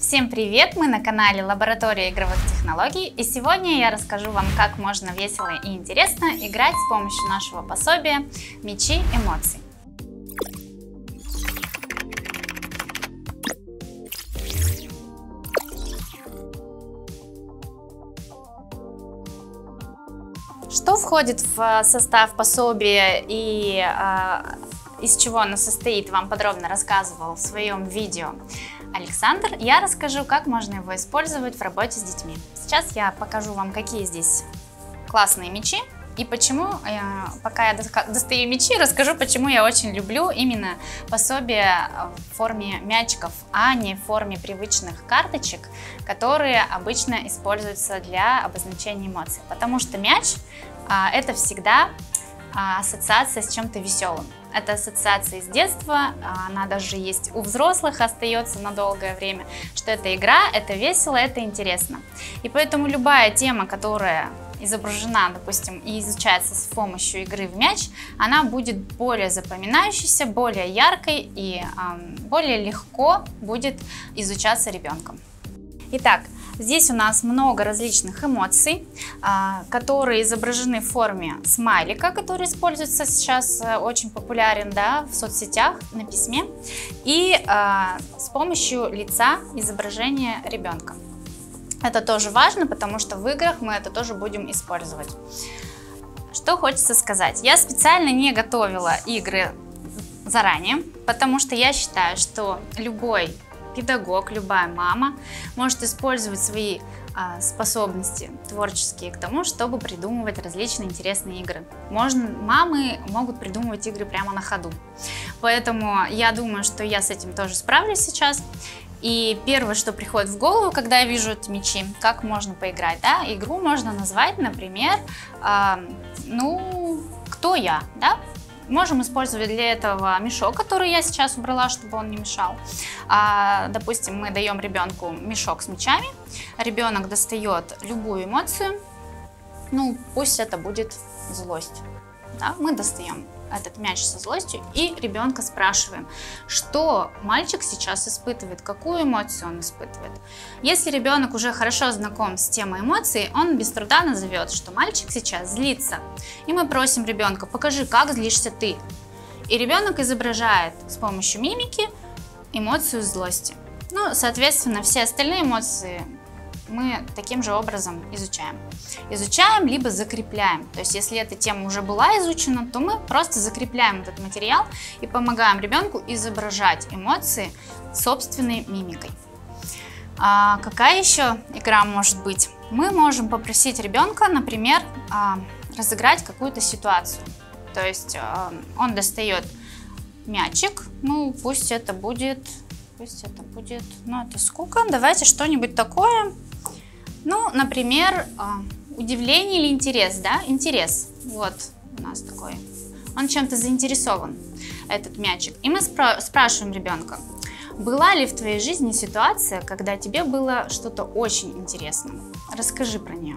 Всем привет! Мы на канале Лаборатория игровых технологий и сегодня я расскажу вам, как можно весело и интересно играть с помощью нашего пособия «Мечи эмоций». Что входит в состав пособия и э, из чего оно состоит, вам подробно рассказывал в своем видео Александр. Я расскажу, как можно его использовать в работе с детьми. Сейчас я покажу вам, какие здесь классные мечи и почему, э, пока я достаю мечи, расскажу, почему я очень люблю именно пособие в форме мячиков, а не в форме привычных карточек, которые обычно используются для обозначения эмоций. Потому что мяч а, это всегда а, ассоциация с чем-то веселым. Это ассоциация с детства, она даже есть у взрослых, остается на долгое время, что это игра, это весело, это интересно. И поэтому любая тема, которая изображена, допустим, и изучается с помощью игры в мяч, она будет более запоминающейся, более яркой и э, более легко будет изучаться ребенком. Итак, Здесь у нас много различных эмоций, а, которые изображены в форме смайлика, который используется сейчас э, очень популярен да, в соцсетях на письме, и а, с помощью лица изображения ребенка. Это тоже важно, потому что в играх мы это тоже будем использовать. Что хочется сказать. Я специально не готовила игры заранее, потому что я считаю, что любой педагог, любая мама может использовать свои а, способности творческие к тому, чтобы придумывать различные интересные игры. Можно, мамы могут придумывать игры прямо на ходу. Поэтому я думаю, что я с этим тоже справлюсь сейчас. И первое, что приходит в голову, когда я вижу эти мечи, как можно поиграть, да? Игру можно назвать, например, э, ну, кто я, да? Можем использовать для этого мешок, который я сейчас убрала, чтобы он не мешал. А, допустим, мы даем ребенку мешок с мячами, ребенок достает любую эмоцию, ну пусть это будет злость. Да? Мы достаем этот мяч со злостью и ребенка спрашиваем, что мальчик сейчас испытывает, какую эмоцию он испытывает. Если ребенок уже хорошо знаком с темой эмоций, он без труда назовет, что мальчик сейчас злится. И мы просим ребенка, покажи, как злишься ты. И ребенок изображает с помощью мимики эмоцию злости. Ну, соответственно, все остальные эмоции мы таким же образом изучаем. Изучаем, либо закрепляем. То есть, если эта тема уже была изучена, то мы просто закрепляем этот материал и помогаем ребенку изображать эмоции собственной мимикой. А какая еще игра может быть? Мы можем попросить ребенка, например, а, разыграть какую-то ситуацию. То есть а, он достает мячик, ну пусть это будет, пусть это будет, ну это скука. Давайте что-нибудь такое ну, например, а, удивление или интерес, да? Интерес. Вот у нас такой. Он чем-то заинтересован, этот мячик. И мы спра спрашиваем ребенка, была ли в твоей жизни ситуация, когда тебе было что-то очень интересно? Расскажи про нее.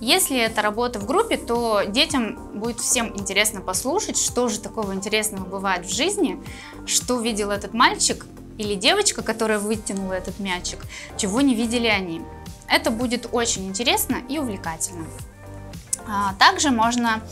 Если это работа в группе, то детям будет всем интересно послушать, что же такого интересного бывает в жизни, что видел этот мальчик или девочка, которая вытянула этот мячик, чего не видели они. Это будет очень интересно и увлекательно. А, также можно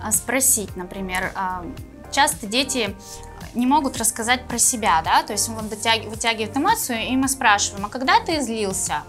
а, спросить, например, а, часто дети не могут рассказать про себя, да, то есть он вытягивает эмоцию, и мы спрашиваем, а когда ты злился?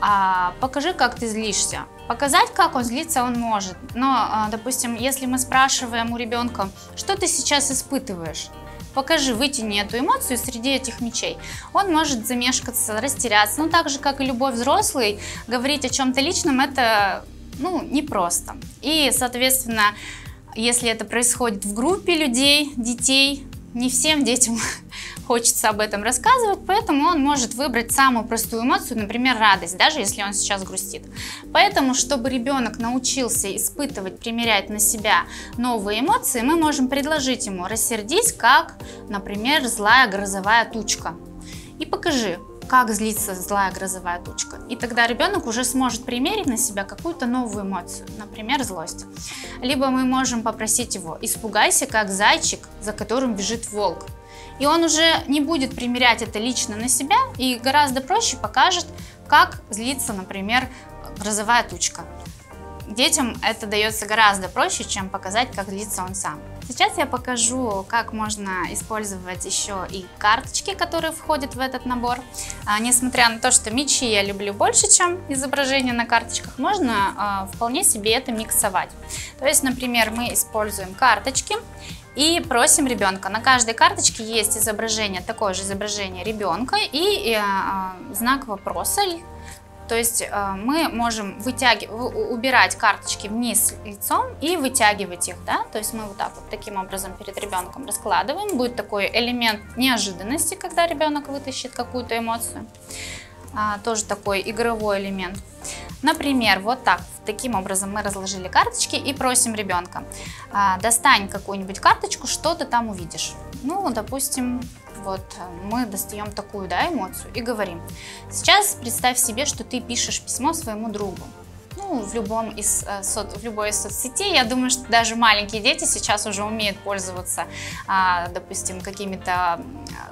А, покажи, как ты злишься. Показать, как он злится, он может. Но, допустим, если мы спрашиваем у ребенка, что ты сейчас испытываешь, покажи, вытяни эту эмоцию среди этих мечей. Он может замешкаться, растеряться. Ну, так же, как и любой взрослый, говорить о чем-то личном, это, ну, непросто. И, соответственно, если это происходит в группе людей, детей, не всем детям хочется об этом рассказывать, поэтому он может выбрать самую простую эмоцию, например, радость, даже если он сейчас грустит. Поэтому, чтобы ребенок научился испытывать, примерять на себя новые эмоции, мы можем предложить ему рассердись, как, например, злая грозовая тучка. И покажи, как злится злая грозовая тучка. И тогда ребенок уже сможет примерить на себя какую-то новую эмоцию, например, злость. Либо мы можем попросить его, испугайся, как зайчик, за которым бежит волк. И он уже не будет примерять это лично на себя и гораздо проще покажет, как злится, например, грозовая тучка. Детям это дается гораздо проще, чем показать, как злится он сам. Сейчас я покажу, как можно использовать еще и карточки, которые входят в этот набор. А, несмотря на то, что мечи я люблю больше, чем изображение на карточках, можно а, вполне себе это миксовать. То есть, например, мы используем карточки и просим ребенка. На каждой карточке есть изображение, такое же изображение ребенка и э, знак вопроса то есть э, мы можем убирать карточки вниз лицом и вытягивать их, да, то есть мы вот так вот таким образом перед ребенком раскладываем, будет такой элемент неожиданности, когда ребенок вытащит какую-то эмоцию, а, тоже такой игровой элемент. Например, вот так, таким образом мы разложили карточки и просим ребенка, а, достань какую-нибудь карточку, что ты там увидишь. Ну, допустим, вот мы достаем такую да, эмоцию и говорим, сейчас представь себе, что ты пишешь письмо своему другу. Ну, в, любом из, э, в любой из соцсетей. Я думаю, что даже маленькие дети сейчас уже умеют пользоваться, а, допустим, какими-то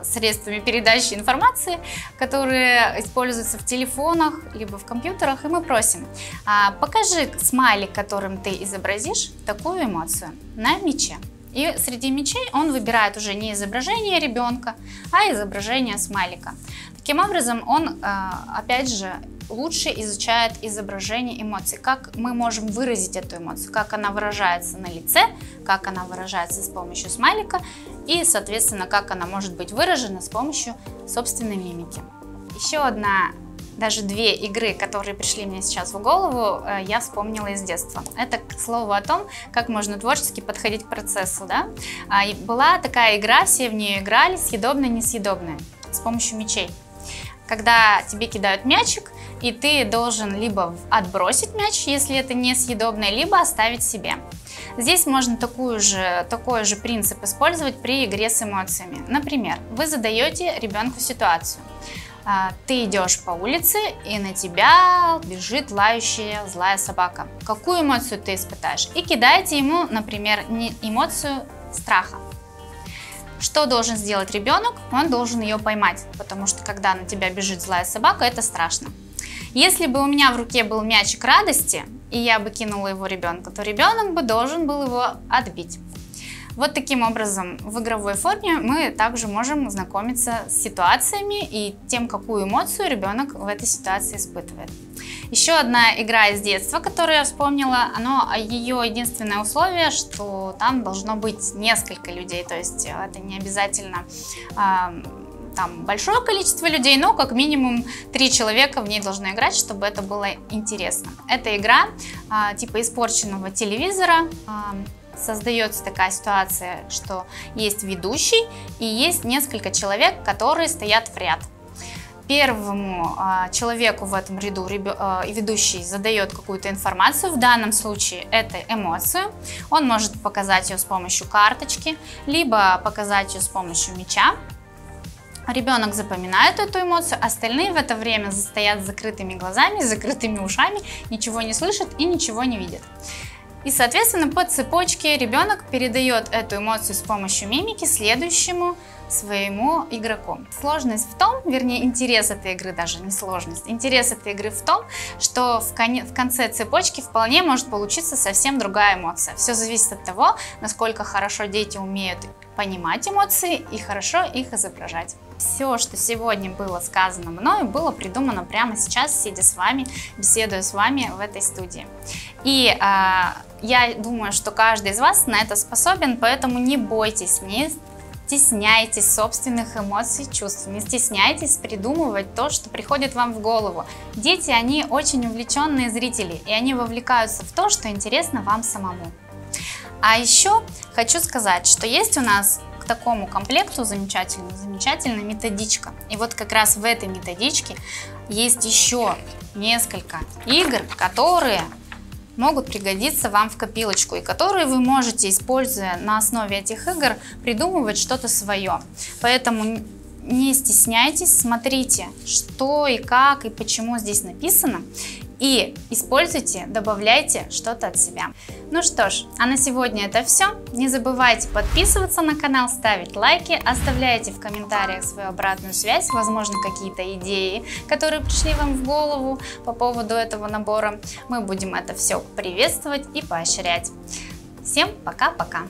средствами передачи информации, которые используются в телефонах, либо в компьютерах, и мы просим, а, покажи смайлик, которым ты изобразишь такую эмоцию на мече. И среди мечей он выбирает уже не изображение ребенка, а изображение смайлика. Таким образом, он, э, опять же, лучше изучает изображение эмоций, как мы можем выразить эту эмоцию, как она выражается на лице, как она выражается с помощью смайлика и, соответственно, как она может быть выражена с помощью собственной мимики. Еще одна даже две игры, которые пришли мне сейчас в голову, э, я вспомнила из детства. Это, к слову, о том, как можно творчески подходить к процессу. Да? А, была такая игра, все в нее играли, съедобная, несъедобная, с помощью мечей. Когда тебе кидают мячик, и ты должен либо отбросить мяч, если это несъедобное, либо оставить себе. Здесь можно такую же, такой же принцип использовать при игре с эмоциями. Например, вы задаете ребенку ситуацию. А, ты идешь по улице, и на тебя бежит лающая злая собака. Какую эмоцию ты испытаешь? И кидаете ему, например, эмоцию страха. Что должен сделать ребенок? Он должен ее поймать, потому что когда на тебя бежит злая собака, это страшно. Если бы у меня в руке был мячик радости, и я бы кинула его ребенку, то ребенок бы должен был его отбить. Вот таким образом в игровой форме мы также можем знакомиться с ситуациями и тем, какую эмоцию ребенок в этой ситуации испытывает. Еще одна игра из детства, которую я вспомнила, оно, ее единственное условие, что там должно быть несколько людей, то есть это не обязательно э, там большое количество людей, но как минимум три человека в ней должны играть, чтобы это было интересно. Это игра э, типа испорченного телевизора, э, создается такая ситуация, что есть ведущий и есть несколько человек, которые стоят в ряд. Первому э, человеку в этом ряду э, ведущий задает какую-то информацию, в данном случае это эмоцию. Он может показать ее с помощью карточки, либо показать ее с помощью мяча. Ребенок запоминает эту эмоцию, остальные в это время стоят с закрытыми глазами, с закрытыми ушами, ничего не слышат и ничего не видят. И, соответственно, по цепочке ребенок передает эту эмоцию с помощью мимики следующему своему игроку. Сложность в том, вернее интерес этой игры даже не сложность, интерес этой игры в том, что в, кон в конце цепочки вполне может получиться совсем другая эмоция. Все зависит от того, насколько хорошо дети умеют понимать эмоции и хорошо их изображать. Все, что сегодня было сказано мною, было придумано прямо сейчас, сидя с вами, беседуя с вами в этой студии. И э, я думаю, что каждый из вас на это способен, поэтому не бойтесь, не стесняйтесь собственных эмоций, чувств, не стесняйтесь придумывать то, что приходит вам в голову. Дети, они очень увлеченные зрители, и они вовлекаются в то, что интересно вам самому. А еще хочу сказать, что есть у нас к такому комплекту замечательная, замечательная методичка. И вот как раз в этой методичке есть еще несколько игр, которые могут пригодиться вам в копилочку и которые вы можете, используя на основе этих игр, придумывать что-то свое. Поэтому не стесняйтесь, смотрите, что и как и почему здесь написано. И используйте, добавляйте что-то от себя. Ну что ж, а на сегодня это все. Не забывайте подписываться на канал, ставить лайки, оставляйте в комментариях свою обратную связь, возможно какие-то идеи, которые пришли вам в голову по поводу этого набора. Мы будем это все приветствовать и поощрять. Всем пока-пока!